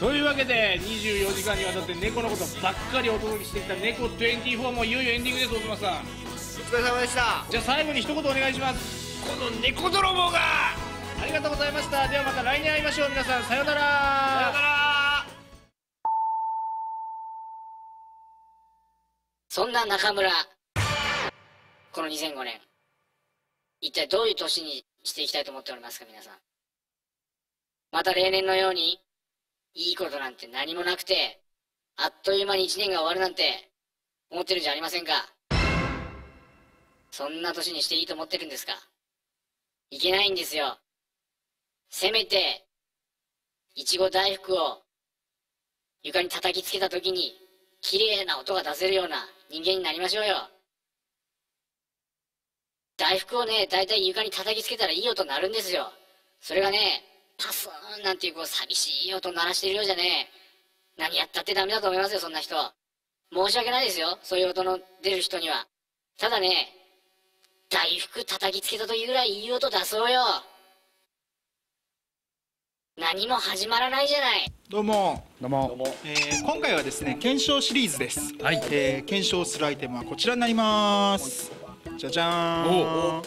というわけで24時間にわたって猫のことばっかりお届けしてきた「猫24」もいよいよエンディングです大妻さん。お疲れ様でした。じゃあ最後に一言お願いします。この猫泥棒が。ありがとうございました。ではまた来年会いましょう皆さん。さようなら。さよなら。そんな中村、この2005年、一体どういう年にしていきたいと思っておりますか、皆さん。また例年のように、いいことなんて何もなくて、あっという間に1年が終わるなんて、思ってるんじゃありませんか？そんな年にしていいと思ってるんですか？いけないんですよ。せめて、いちご大福を床に叩きつけた時に、綺麗な音が出せるような人間になりましょうよ。大福をね、だいたい床に叩きつけたらいい音鳴るんですよ。それがね、パスーンなんていうこう寂しい音鳴らしてるようじゃね、何やったってダメだと思いますよ、そんな人。申し訳ないですよ、そういう音の出る人には。ただね、大福叩きつけた時ぐらいいい音出そうよ。何も始まらないじゃない。どうも、どうも。えー今回はですね検証シリーズです、はい。えー検証するアイテムはこちらになります。じゃじゃーん。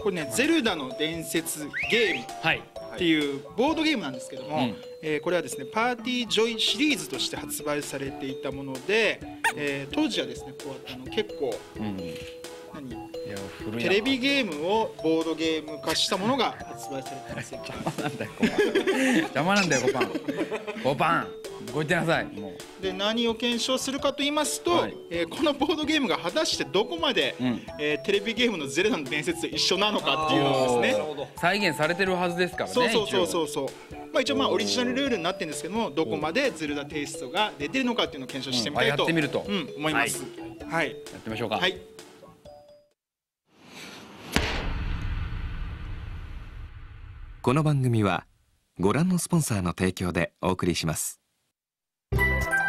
これね「ゼルダの伝説ゲーム」はいっていうボードゲームなんですけども、うん。えーこれはですねパーティージョイシリーズとして発売されていたもので、えー当時はですねこうあの結構うん。い何テレビゲームをボードゲーム化したものが発売されてますよ。なんだよコパン。邪魔なんだよコパン。コパンごいてなさい。もう。で何を検証するかと言いますと、はい。えーこのボードゲームが果たしてどこまで、うん。えーテレビゲームの「ゼルダの伝説」と一緒なのかっていうのをですね。再現されてるはずですからねそうそうそうそ一応。うそうまあ一応まあオリジナルルールになってるんですけどもどこまでゼルダテイストが出てるのかっていうのを検証してみたいと、うん。あやってみると。うん、思います。はい。やってみましょうか。はい、この番組はご覧のスポンサーの提供でお送りします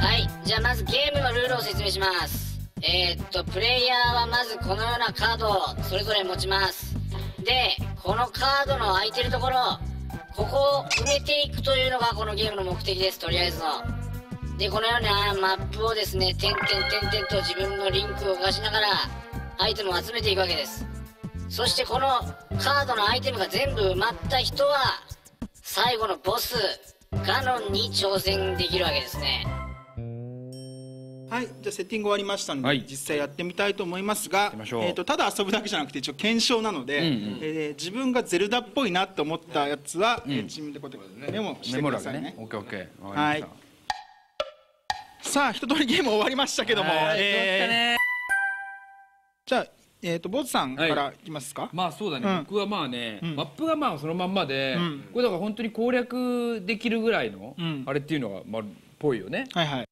はい、じゃあまずゲームのルールを説明します。えー、っと、プレイヤーはまずこのようなカードをそれぞれ持ちます。で、このカードの空いてるところ、ここを埋めていくというのがこのゲームの目的です、とりあえずの。で、このようなマップをですね、点々点々と自分のリンクを動かしながら、アイテムを集めていくわけです。そしてこのカードのアイテムが全部埋まった人は、最後のボス、ガノンに挑戦できるわけですね。はい、じゃあセッティング終わりましたので、はい。実際やってみたいと思いますがえー、とただ遊ぶだけじゃなくて一応検証なので、うんうんえー自分がゼルダっぽいなと思ったやつは、ん。えー自分でこうやってメモしてくださいね。けね。オッケーオッケー。わかりましたさあ一通りゲーム終わりましたけども、はい。えー。じゃあ、えー、と坊主さんからい。きますか、まあそうだね、うん。僕はまあね、ん。マップがまあそのまんまで、うん。これだから本当に攻略できるぐらいの、うん。あれっていうのがまあぽいよね。はいはい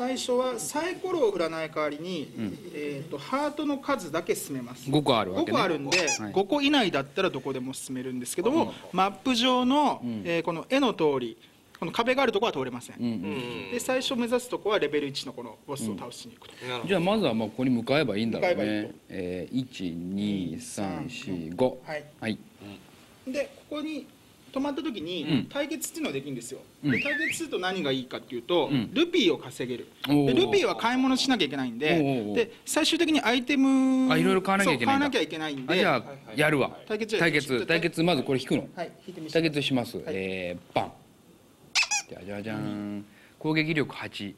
最初はサイコロを振らない代わりに、えー、とハートの数だけ進めます。5個あるわ5けね。個あるんで、はい。5個以内だったらどこでも進めるんですけども、マップ上の、えーこの絵の通りこの壁があるところは通れません、うん。うん。で最初目指すとこはレベル1のこのボスを倒しに行くと、じゃあまずはまあここに向かえばいいんだろうね。えー、12345はい。はい。でここに止まった時に、うん。対決っていうのができるんですよ、うん。で対決すると何がいいかっていうと、ん。ルピーを稼げる。でルピーは買い物しなきゃいけないんでーで最終的にアイテムあいろいろ買わなきゃいけないん買わなきゃいけないんで。あじゃあやるわ。対決対決対決まずこれ引くの。はい引いてみて対決します、えー、バン。じゃじゃじゃん、攻撃力8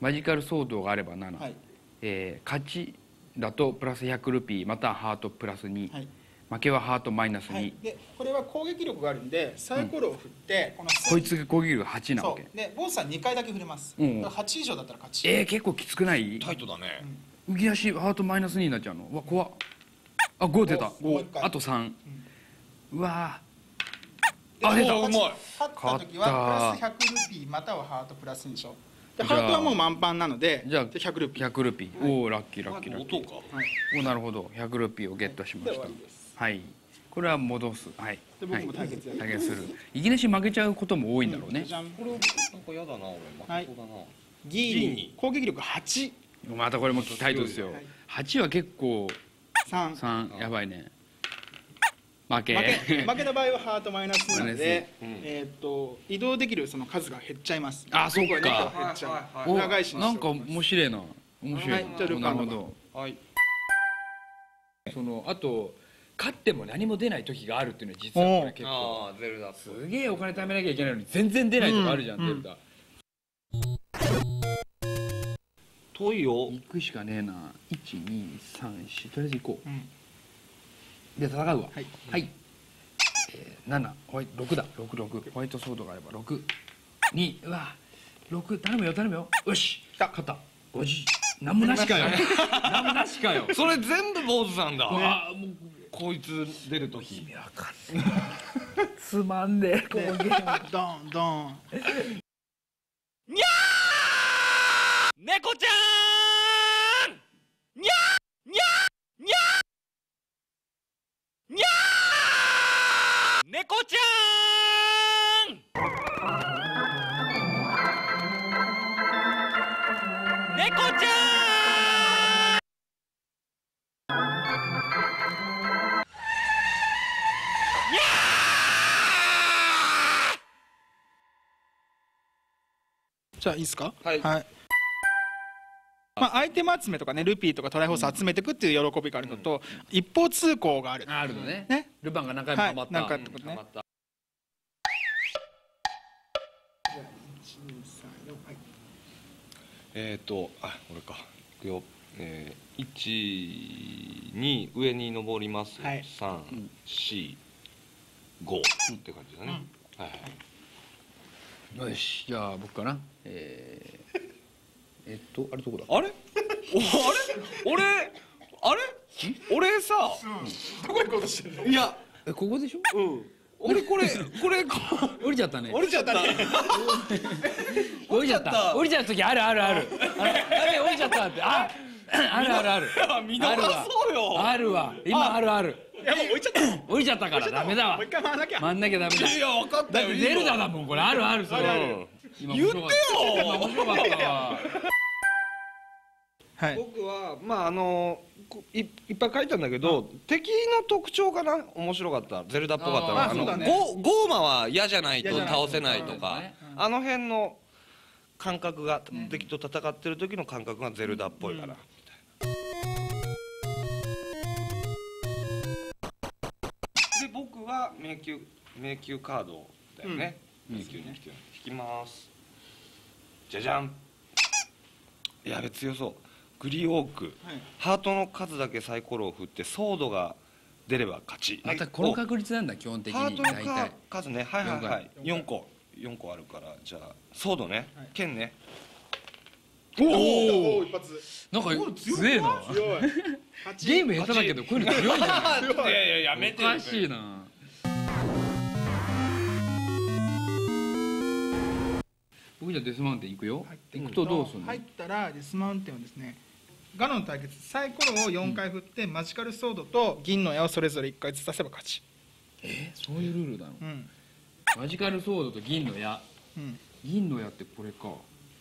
マジカルソードがあれば7、はい。えー勝ちだとプラス100ルピーまたはハートプラス2、はい負けはハートマイナス2、はい、でこれは攻撃力があるんでサイコロを振って、このこいつが攻撃力8なわけ。そう。でボスさん2回だけ振れます、うん。だから8以上だったら勝ち、えー、結構きつくない？タイトだね。浮き足ハートマイナス2になっちゃうの？うわ怖っ。あ5出た。5もう一回。あと3、うわ。ーあ出た。うまい。勝った時はプラス100ルピーまたはハートプラス2でしょでハートはもう満帆なのでじゃあで100ルピー。100ルピー、おおラッキーラッキーラッキー。音か。おなるほど。100ルピーをゲットしまでした。終わりですはい。これは戻す。はい。で僕も対決やるはい、対決する。いきなし負けちゃうことも多いんだろうね。じ、ゃん。これなんかやだな俺。はい。負けそうだな。ギーニ攻撃力8またこれもタイトですよ、はい。8は結構3 3やばいね。負け。負け。負けた場合はハートマイナスなので、うん。えーっと移動できるその数が減っちゃいます。あそっか。減っちゃう、はいはいなんか面白いな。面白い。はい。なるほはい。どそのあと勝っても何も出ない時があるっていうのは実はこれ結構。ああゼルダ。すげえお金貯めなきゃいけないのに全然出ないとかあるじゃん、うん。ゼルダ。遠いよ。行くしかねえな。1234とりあえず行こう、うん。で戦うわ。はい。はい、えー、7ホワイト6だ。66ホワイトソードがあれば62うわ。6頼むよ頼むよ。よし。勝った。50 何もなしかよ。何もなしかよ。それ全部坊主さんだ。あもうこいつ出る時つまんねえこのゲー。ムドンドン猫ちゃんにゃにゃにゃにゃ猫ちゃん猫ちゃんじゃあいいですか？はい。まあ、アイテム集めとかねルピーとかトライホース集めていくっていう喜びがあるのと、一方通行がある。あるのね。ね。ルパンが何回もハマった、はい何回もね。ハマった。えっ、ー、とあ俺か。いくよ。えー、1に上に登ります、はい。345って感じだね、はいはいよしじゃあ僕かな。えー、えっとあれどこだ？あれ？おあれ？俺あれ？俺さどこ行こうとしてるのいやえここでしょ？うん。俺これこれこ 降りちゃったね。折れちゃったね。降りちゃった。降りちゃった。時あるあるある。あれあれ降りちゃったって。ああるあるある。見逃そうよ。あるわ。今あるあるいやもう置いちゃった。も降りちゃったからダメだわ。う一回回らなきゃ回んなきゃダメだ。いや分かったよだってゼルダだもんこれ。あるあるそれ。うん今面白かった今面白かったわ。はい。僕はまああのこいいっぱい書いたんだけど、敵の特徴かな？面白かった。ゼルダっぽかったあーなあのそうだね。ゴゴーマは嫌じゃないと倒せないとか、うん。あの辺の感覚が、敵と戦ってる時の感覚がゼルダっぽいかな、は迷宮迷宮カードだよね、うん。迷宮に引き引きます。じゃじゃん。やべ強そう。グリオーク、はい。ハートの数だけサイコロを振ってソードが出れば勝ち。またこの確率なんだ基本的に。ハートの数ね。はいはいはい。4個。4個あるから。じゃあソードね、はい。剣ね。おお一発。なんか強えな。強い。ゲーム下手だけどこういうの強いじゃんい？やいややめおかしいな僕じゃあデスマウンテン行くよ。行くとどうすんの？入ったらデスマウンテンはですねガロの対決サイコロを4回振って、マジカルソードと銀の矢をそれぞれ1回ずつ出せば勝ち。え？そういうルールなの？うん。マジカルソードと銀の矢。うん。銀の矢ってこれか。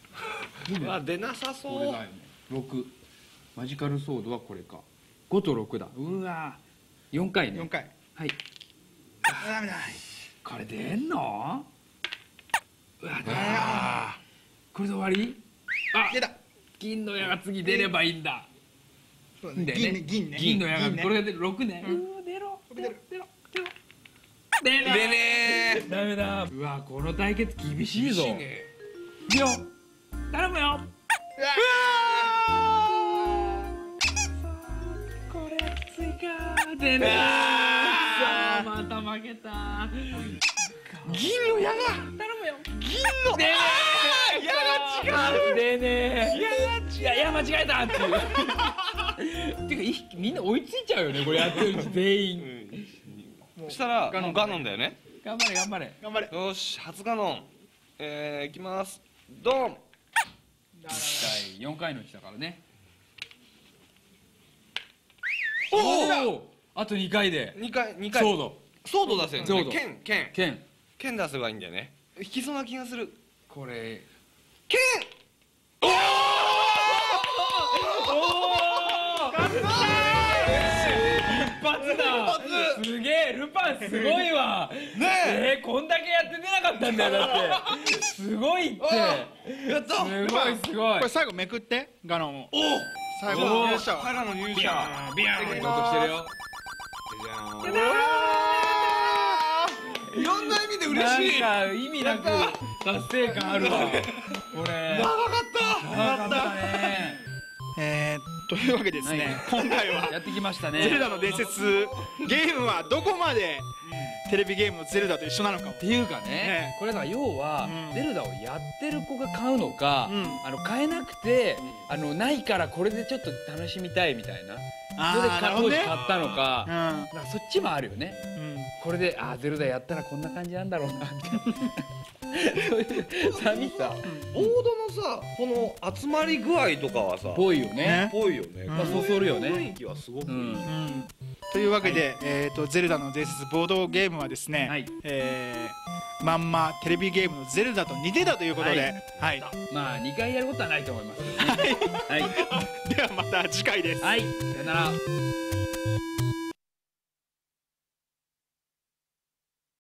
あ出なさそう。これだよね。6マジカルソードはこれか。5と6だ。うわ4回ね。4回。はい。あダメだ。これ出んのうわ出たこれで終わり？あ出た。銀の矢が次出ればいいんだ。そね。銀ね。銀ね。銀の矢が銀ね。これが出る。6ね。うん。うわ出ろ。出ろ。出ろ。出ろ。でねダメだ。うわこの対決厳しいぞ。いねよ。頼むよ。これついか出ねえさあまた負けた銀の矢が。頼むよ。銀の出ねえ。矢が違う。出ねえ。いやいや間違えたっていう。てかいみんな追いついちゃうよねこれやってるうち全員。そしたらガノガノンだよね。頑張れ頑張れ。頑張れ。よし初ガノン。えー、いきます。ドン。第4回のうちだからね。おおおあと2回で。2回2回。ソードソード出せんソード剣剣。剣剣出せばいいんだよね。引きそうな気がする。これ。剣！一発だ。すげえルパンすごいわ。ねえ。ー、こんだけやって出なかったんだよだって。すごいって。やった。すごいすごい。これ最後めくってガノンを。お最後およいしょ原野入ビ社ビャーンって音してるよ。じゃんいろんな嬉しい。なんか意味なく達成感あるわ。これ。長かった。長かったね。えー、というわけでですね、今回はやってきましたね。ゼルダの伝説。ゲームはどこまでテレビゲームのゼルダと一緒なのかをっていうかねね。これだから要は、うん。ゼルダをやってる子が買うのか、うん。あの買えなくてあのないからこれでちょっと楽しみたいみたいな。あそれで当時買ったのか、うん。なんかそっちもあるよね。これであーゼルダやったらこんな感じなんだろうなみたいな。そういう寂しさ。ボードのさこの集まり具合とかはさぽいよね。ね。ぽいよね。うんまあそそるよね。雰囲気はすごくいい、うん。うんというわけで、えー、とゼルダの伝説ボードゲームはですね、はい。えーまんまテレビゲームのゼルダと似てたということで、はい。まあ2回やることはないと思いますけどね。はい、ではまた次回です。はい、さよなら